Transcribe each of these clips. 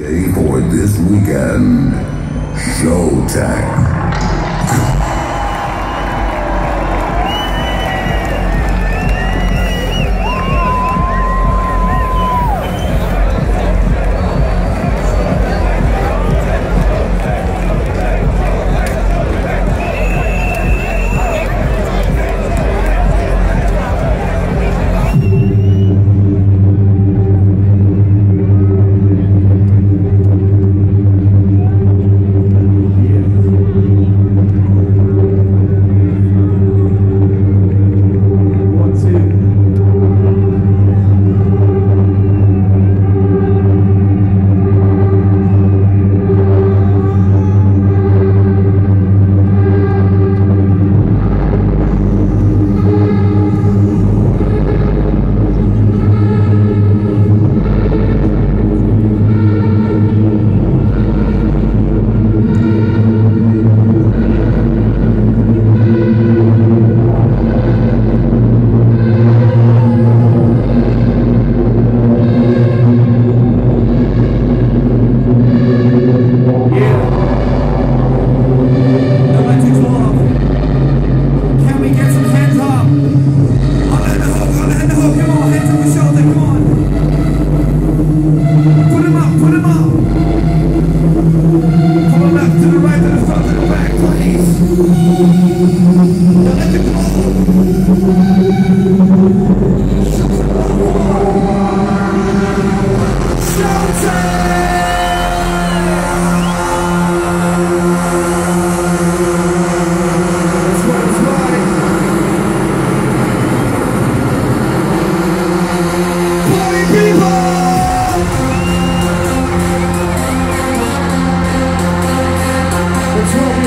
for this weekend, Showtime.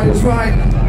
right, it's right.